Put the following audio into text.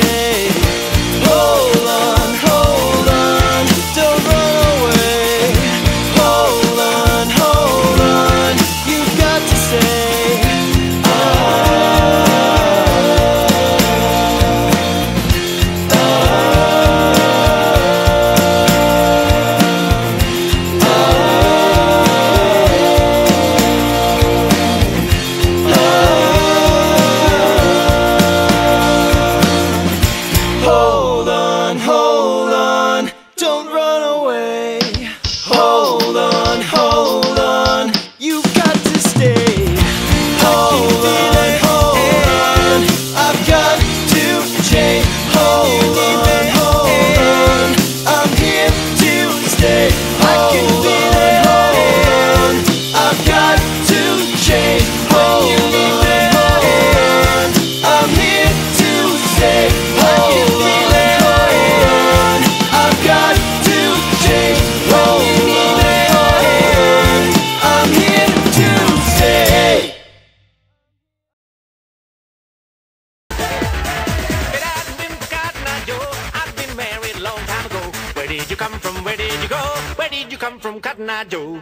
sei come from? Where did you go? Where did you come from, Cotton Eye Joe?